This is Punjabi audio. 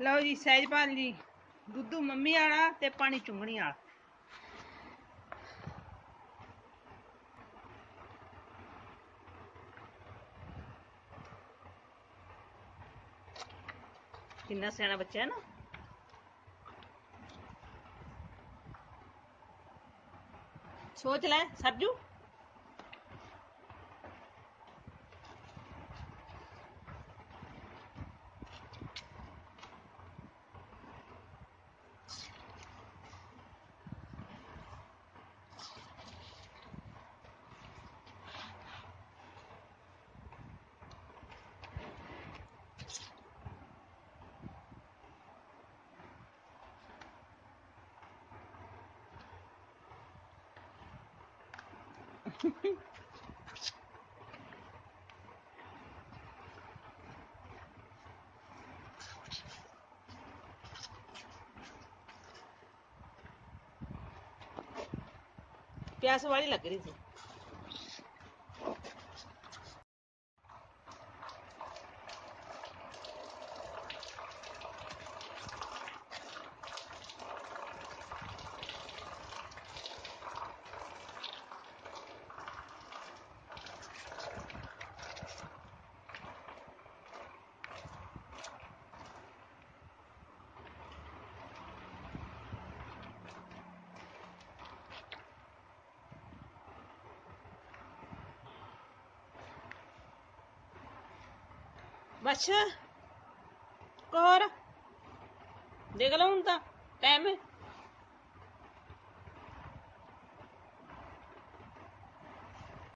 ਲਓ ਜੀ ਸਹਿਜਪਾਲ ਜੀ, ਦੁੱਧੂ ਮੰਮੀ ਵਾਲਾ ਤੇ ਪਾਣੀ ਚੁੰਗਣੀ ਵਾਲਾ। ਕਿੰਨਾ ਸਿਆਣਾ ਬੱਚਾ ਹੈ ਨਾ। ਸੋਚ ਲੈ, ਸਰਜੂ। Qué asobar. बस कहो देख लो उनका। टाइम